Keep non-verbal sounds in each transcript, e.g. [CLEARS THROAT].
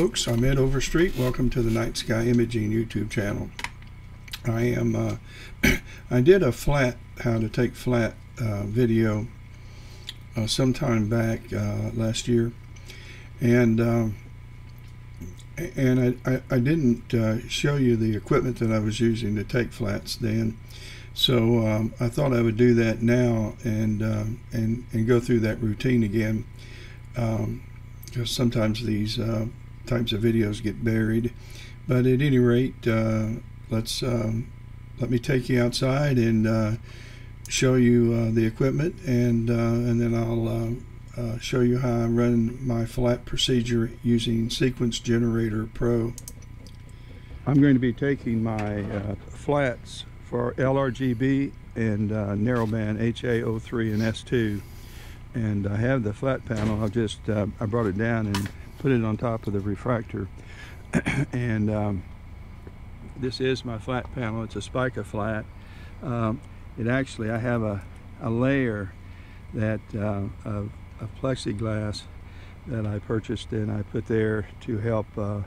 Folks, I'm Ed Overstreet. Welcome to the Night Sky Imaging YouTube channel. I am, uh, [CLEARS THROAT] I did a flat, how to take flat uh, video uh, sometime back uh, last year. And um, and I, I, I didn't uh, show you the equipment that I was using to take flats then. So um, I thought I would do that now and uh, and and go through that routine again. Um, because sometimes these uh, types of videos get buried. But at any rate, uh, let's um, let me take you outside and uh, show you uh, the equipment, and uh, and then I'll uh, show you how I run my flat procedure using Sequence Generator Pro. I'm going to be taking my flats for LRGB and narrowband HA03 and S2 and I have the flat panel I just uh, I brought it down and put it on top of the refractor. [CLEARS THROAT] And um, this is my flat panel. It's a Spike-a flat. Um, it actually I have a, a layer that uh, of, of, plexiglass that I purchased and I put there to help uh,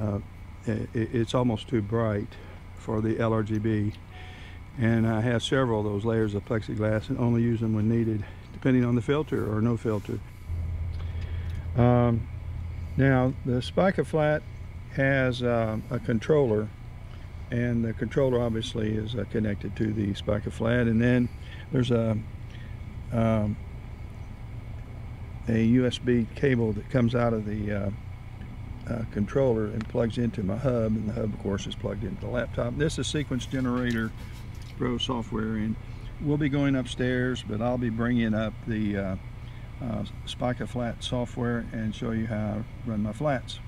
uh it, it's almost too bright for the LRGB and I have several of those layers of plexiglass and only use them when needed depending on the filter or no filter. Um, now the Spike-a flat has uh, a controller and the controller obviously is uh, connected to the Spike-a flat and then there's a um, a USB cable that comes out of the uh, uh, controller and plugs into my hub and the hub of course is plugged into the laptop. This is Sequence Generator Pro software and we'll be going upstairs, but I'll be bringing up the uh, uh, Spike-a Flat software and show you how I run my flats.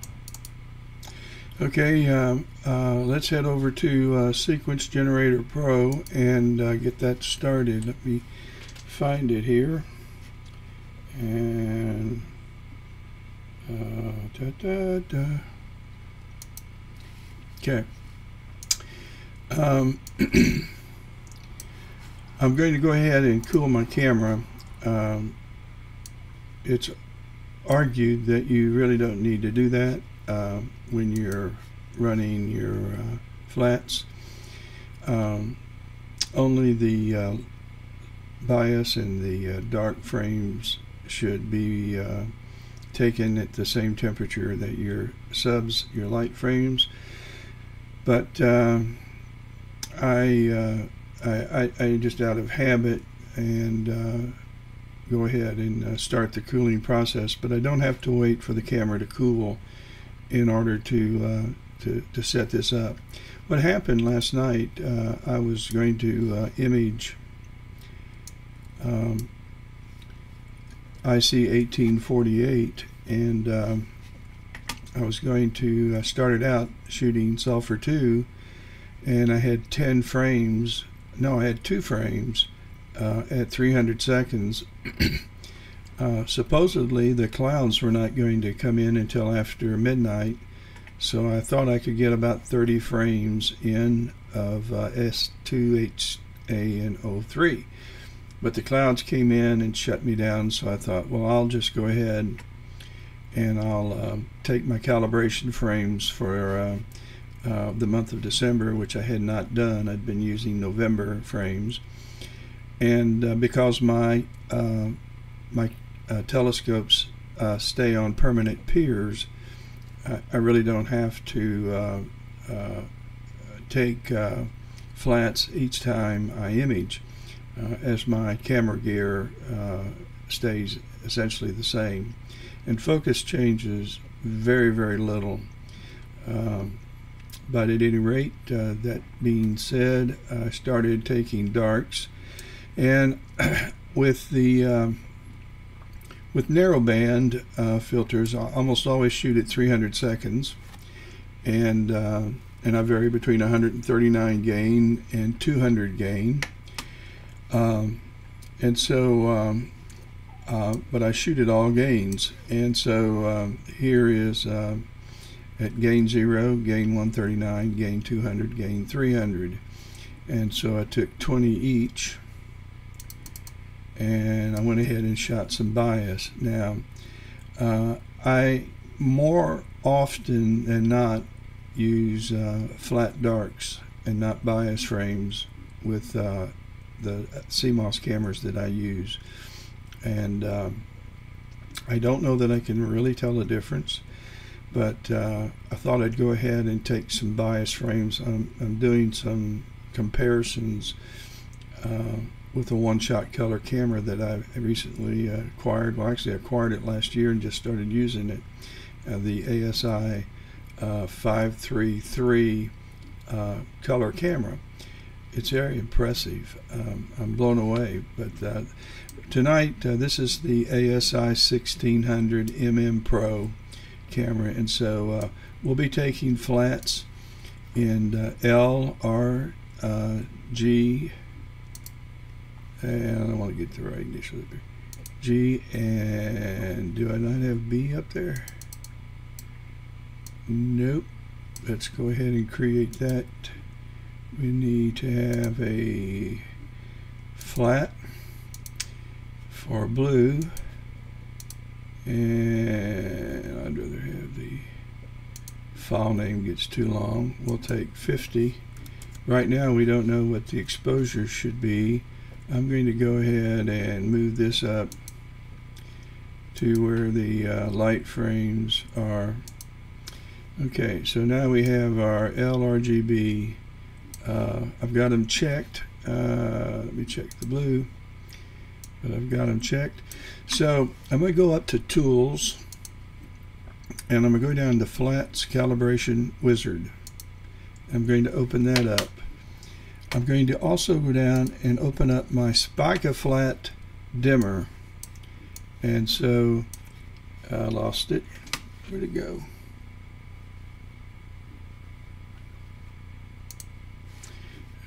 Okay, um, uh, let's head over to uh, Sequence Generator Pro and uh, get that started. Let me find it here. And uh, da, da, da. Okay. Um, [CLEARS THROAT] I'm going to go ahead and cool my camera. Um, it's argued that you really don't need to do that uh, when you're running your uh, flats. Um, only the uh, bias and the uh, dark frames should be uh, taken at the same temperature that your subs, your light frames. But uh, I I, I, I just out of habit and uh, go ahead and uh, start the cooling process but I don't have to wait for the camera to cool in order to uh, to, to set this up. What happened last night uh, I was going to uh, image um, IC 1848 and um, I was going to uh, start it out shooting sulfur 2 and I had 10 frames no, I had two frames uh, at 300 seconds. [CLEARS THROAT] uh, supposedly, the clouds were not going to come in until after midnight, so I thought I could get about 30 frames in of uh, S2HA and O3. But the clouds came in and shut me down, so I thought, well, I'll just go ahead and I'll uh, take my calibration frames for uh, uh, the month of December, which I had not done. I'd been using November frames, and uh, because my uh, my uh, telescopes uh, stay on permanent piers, I, I really don't have to uh, take flats each time I image, as my camera gear stays essentially the same, and focus changes very very little. Um, but at any rate, uh, that being said, I started taking darks, and [CLEARS THROAT] with the uh, with narrowband uh, filters, I almost always shoot at 300 seconds, and uh, and I vary between 139 gain and 200 gain, um, and so. Um, uh, but I shoot at all gains, and so um, here is uh, at gain 0, gain 139, gain 200, gain 300. And so I took 20 each and I went ahead and shot some bias. Now, uh, I more often than not use uh, flat darks and not bias frames with uh, the CMOS cameras that I use. And um, I don't know that I can really tell the difference, but uh, I thought I'd go ahead and take some bias frames. I'm, I'm doing some comparisons uh, with a one-shot color camera that I recently uh, acquired. Well, actually, acquired it last year and just started using it. Uh, the ASI uh, 533 uh, color camera. It's very impressive. Um, I'm blown away. But uh, tonight, this is the ASI 1600 MM Pro camera, and so we'll be taking flats in L, R, G, and I want to get the right initial. here G and do I not have B up there? Nope. Let's go ahead and create that. We need to have a flat for blue and I'd rather have the file name gets too long. We'll take 50. Right now we don't know what the exposure should be I'm going to go ahead and move this up to where the uh, light frames are. Okay, so now we have our LRGB. Uh, I've got them checked. Uh, let me check the blue. But I've got them checked. So I'm going to go up to Tools and I'm going to go down to Flats Calibration Wizard. I'm going to open that up. I'm going to also go down and open up my Spike-a Flat dimmer. And so I lost it. Where'd it go?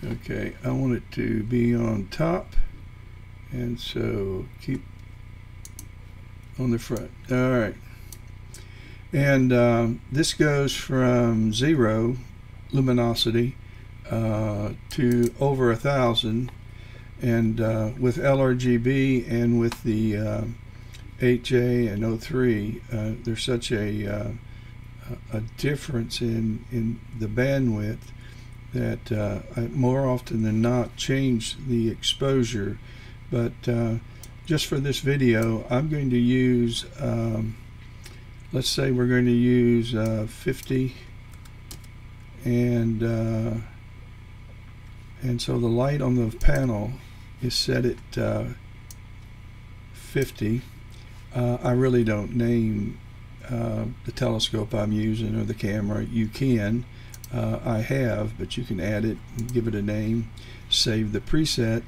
Okay, I want it to be on top. And so keep on the front. All right. And um, this goes from zero luminosity uh, to over a thousand. And uh, with LRGB and with the uh, HA and O3 uh, there's such a uh, a difference in in the bandwidth that I more often than not change the exposure. But just for this video I'm going to use um, let's say we're going to use 50 and and so the light on the panel is set at uh, 50 uh, I really don't name uh, the telescope I'm using or the camera. You can uh, I have but you can add it give it a name save the preset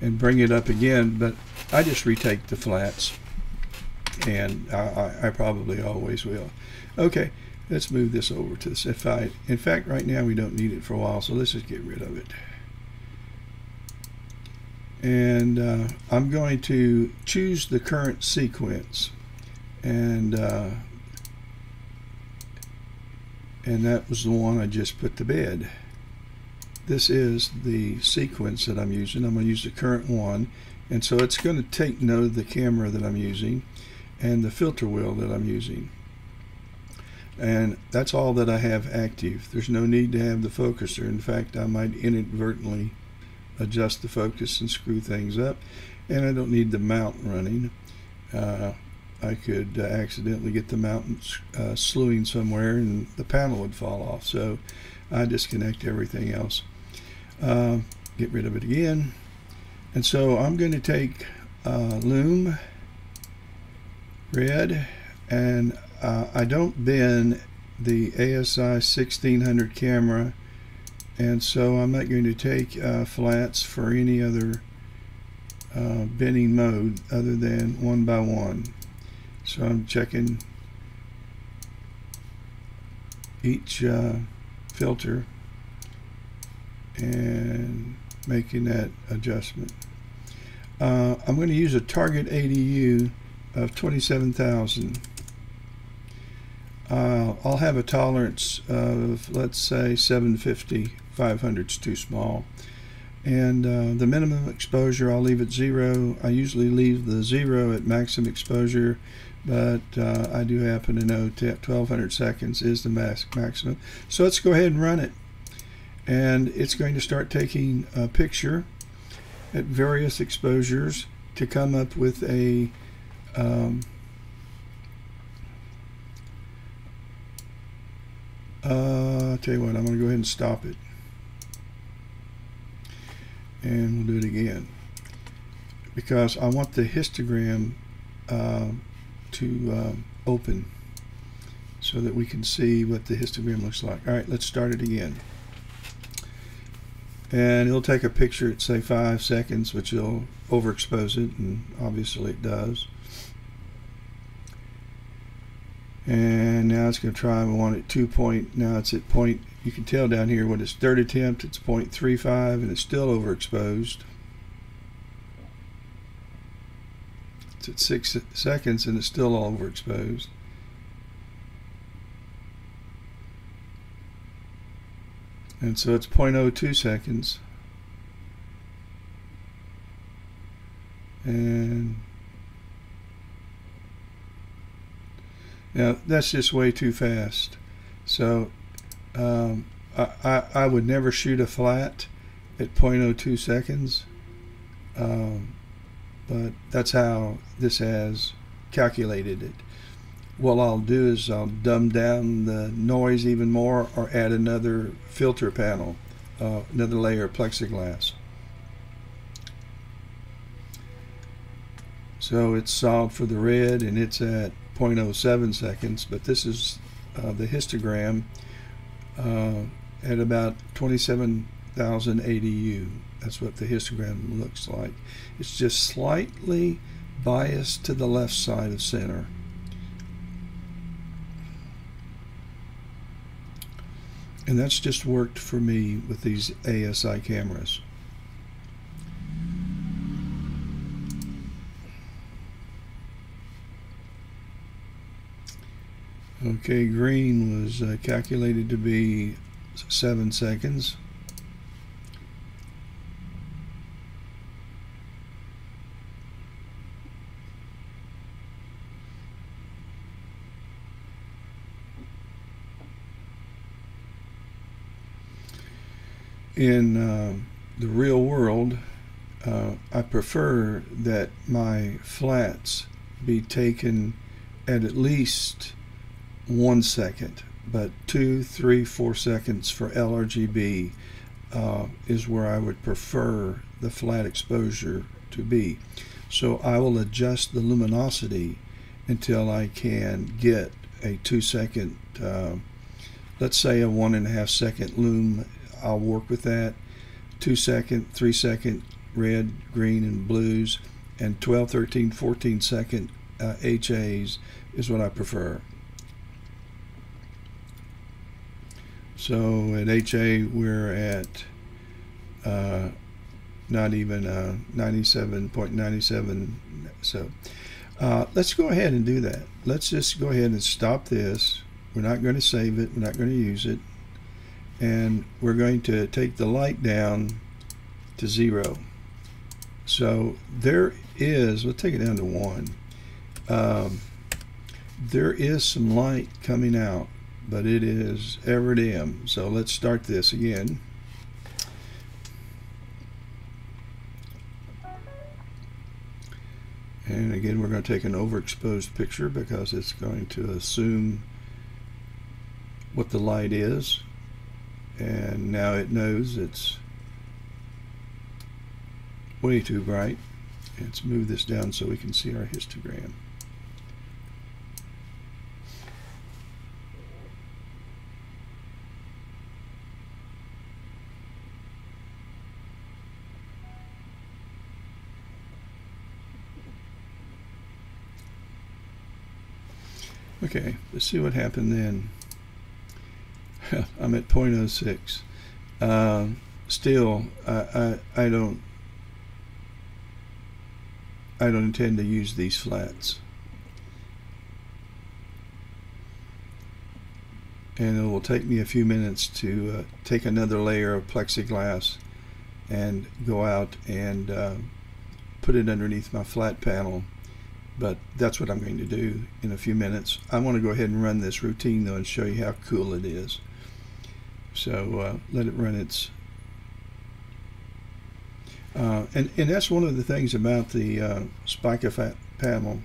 and bring it up again. But I just retake the flats and I, I, I probably always will. Okay let's move this over to the set five in fact right now we don't need it for a while so let's just get rid of it and uh, I'm going to choose the current sequence. And uh, and that was the one I just put to bed. This is the sequence that I'm using. I'm going to use the current one. And so it's going to take note of the camera that I'm using and the filter wheel that I'm using. And that's all that I have active. There's no need to have the focuser. In fact I might inadvertently adjust the focus and screw things up. And I don't need the mount running. Uh, I could uh, accidentally get the mount uh, slewing somewhere and the panel would fall off. So I disconnect everything else. Uh, get rid of it again. And so I'm going to take uh, Lume red and uh, I don't bend the ASI 1600 camera and so I'm not going to take uh, flats for any other uh, binning mode other than one by one. So I'm checking each uh, filter and making that adjustment. Uh, I'm going to use a target ADU of 27,000 uh, I'll have a tolerance of let's say 750 500 is too small. And uh, the minimum exposure, I'll leave at zero. I usually leave the zero at maximum exposure but uh, I do happen to know 1200 seconds is the max maximum. So let's go ahead and run it. And it's going to start taking a picture at various exposures to come up with a um, uh, tell you what, I'm going to go ahead and stop it. And we'll do it again. Because I want the histogram uh, to uh, open so that we can see what the histogram looks like. All right, let's start it again. And it'll take a picture at say five seconds, which will overexpose it, and obviously it does. And now it's going to try. I want it two point. Now it's at point. You can tell down here when it's third attempt, it's 0.35, and it's still overexposed. It's at six seconds, and it's still overexposed. And so it's 0.02 seconds. And now that's just way too fast. So um, I, I, I, would never shoot a flat at 0.02 seconds. Um, but that's how this has calculated it what I'll do is I'll dumb down the noise even more or add another filter panel, uh, another layer of plexiglass. So it's solved for the red and it's at 0.07 seconds, but this is uh, the histogram uh, at about 27,000 ADU. That's what the histogram looks like. It's just slightly biased to the left side of center. And that's just worked for me with these ASI cameras. Okay, green was uh, calculated to be seven seconds. in uh, the real world, uh, I prefer that my flats be taken at at least one second, but two, three, four seconds for LRGB uh, is where I would prefer the flat exposure to be. So I will adjust the luminosity until I can get a two second, uh, let's say a one and a half second lume I'll work with that. Two second, three second red, green, and blues, and 12, 13, 14 second uh, HAs is what I prefer. So at HA we're at uh, not even uh, 97.97. So uh, let's go ahead and do that. Let's just go ahead and stop this. We're not going to save it. We're not going to use it and we're going to take the light down to zero. So there is, let's take it down to one. Um, there is some light coming out, but it is ever dim. So let's start this again. And again, we're going to take an overexposed picture because it's going to assume what the light is and now it knows it's way too bright. Let's move this down so we can see our histogram. Okay, let's see what happened then. [LAUGHS] I'm at 0.06. Uh, still, I, I, I don't I don't intend to use these flats. And it will take me a few minutes to uh, take another layer of plexiglass and go out and uh, put it underneath my flat panel but that's what I'm going to do in a few minutes. I want to go ahead and run this routine though and show you how cool it is. So uh, let it run its uh, and, and that's one of the things about the uh, Spike-a panel.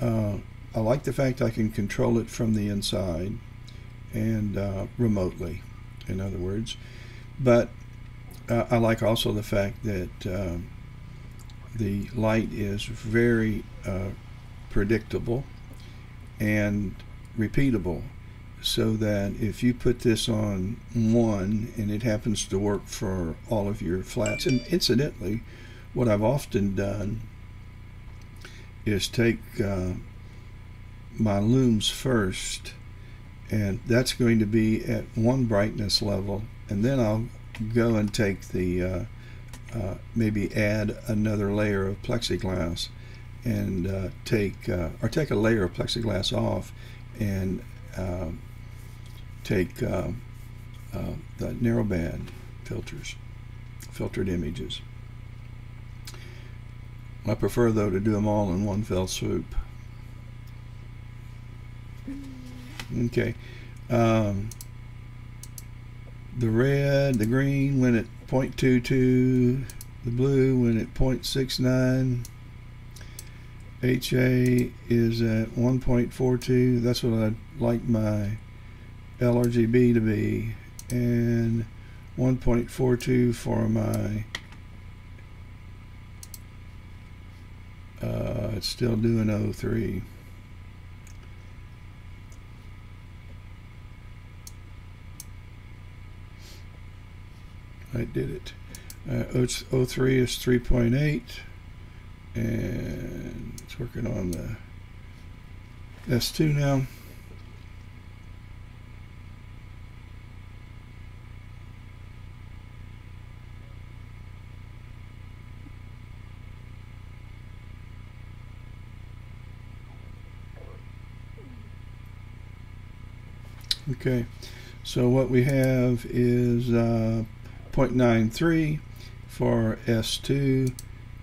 Uh, I like the fact I can control it from the inside and uh, remotely, in other words. But uh, I like also the fact that um, the light is very uh, predictable and repeatable so that if you put this on one and it happens to work for all of your flats and incidentally what I've often done is take uh, my looms first and that's going to be at one brightness level and then I'll go and take the uh, uh, maybe add another layer of plexiglass and uh, take uh, or take a layer of plexiglass off and um, take uh, uh, the narrowband filters filtered images. I prefer though to do them all in one fell swoop. Okay um, the red, the green when at 0.22, the blue went at 0.69, HA is at 1.42, that's what I'd like my LRGB to be, and 1.42 for my uh, it's still doing 03. I did it. Uh, 03 is 3.8 and it's working on the S2 now. Okay, so what we have is uh, 0.93 for S2,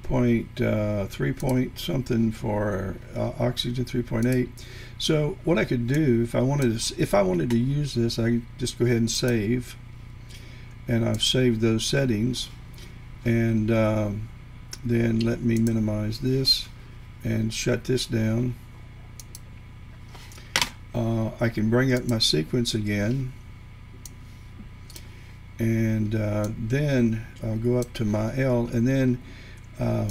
point, uh, 3 point something for uh, oxygen 3.8. So what I could do if I wanted to, if I wanted to use this, I just go ahead and save, and I've saved those settings, and um, then let me minimize this and shut this down. Uh, I can bring up my sequence again and uh, then I'll go up to my L and then uh,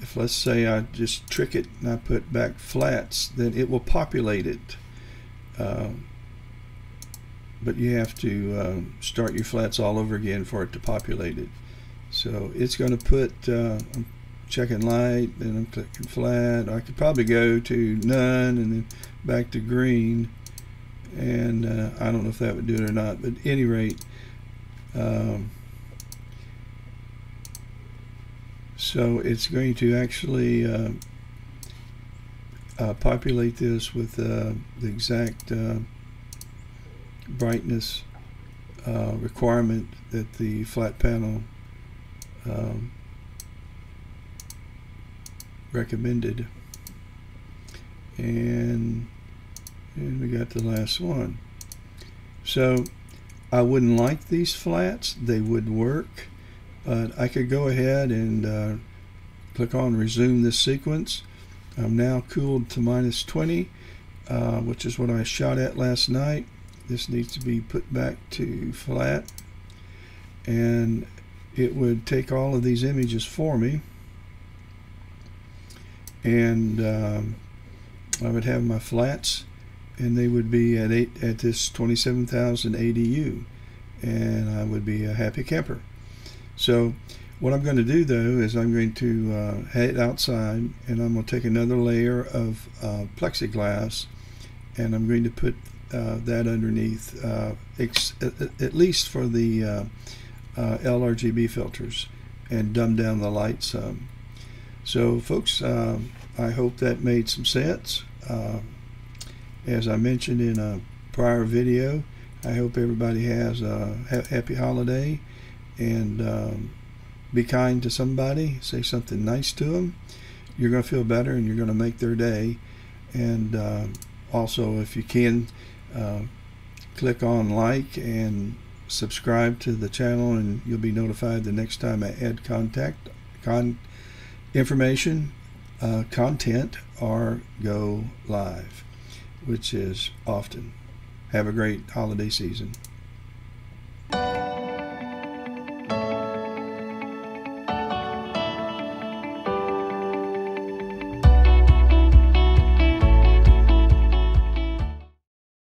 if let's say I just trick it and I put back flats then it will populate it. Uh, but you have to uh, start your flats all over again for it to populate it. So it's going to put uh, I'm checking light then I'm clicking flat. I could probably go to none and then back to green. And uh, I don't know if that would do it or not but at any rate um, so it's going to actually uh, uh, populate this with uh, the exact uh, brightness uh, requirement that the flat panel um, recommended. And and we got the last one. So I wouldn't like these flats. They would work. But I could go ahead and uh, click on resume this sequence. I'm now cooled to minus 20, uh, which is what I shot at last night. This needs to be put back to flat. And it would take all of these images for me. And um, I would have my flats and they would be at eight at this 27,000 ADU and I would be a happy camper. So what I'm going to do though is I'm going to uh, head outside and I'm going to take another layer of uh, plexiglass and I'm going to put uh, that underneath uh, at least for the uh, uh, LRGB filters and dumb down the light some. So folks, I hope that made some sense. As I mentioned in a prior video, I hope everybody has a happy holiday and um, be kind to somebody, say something nice to them. you're going to feel better and you're going to make their day. And uh, also, if you can, uh, click on like and subscribe to the channel, and you'll be notified the next time I add contact, con information, uh, content, or go live, which is often. Have a great holiday season.